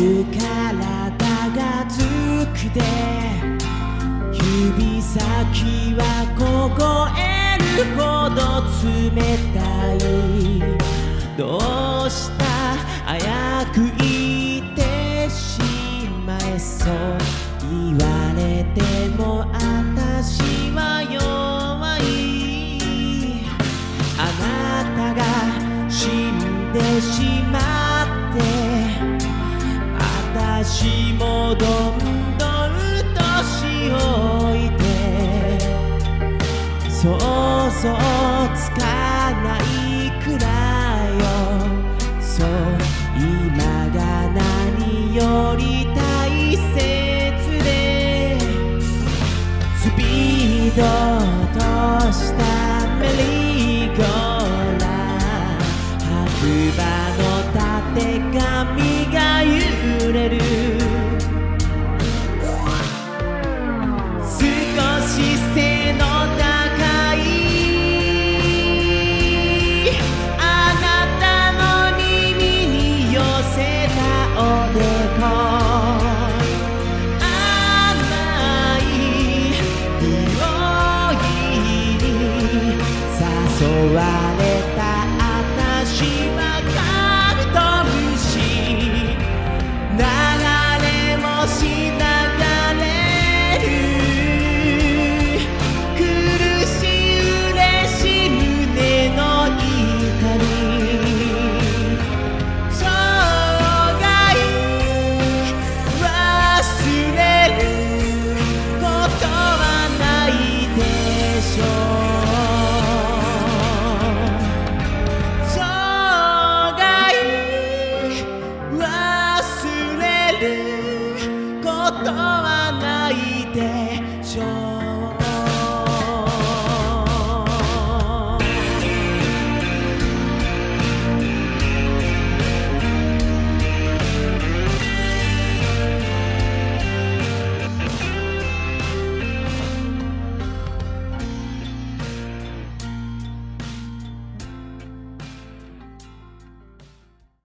る体がつくで指先は凍えるほど冷たい。どうした早く言ってしまえそう。言われても私は弱い。あなたが死んでしまっ私もどんどん年老いて想像つかないくらいよ。そう今が何より大切でスピードとしたメリーゴーラン白馬の alright. は泣いてしょう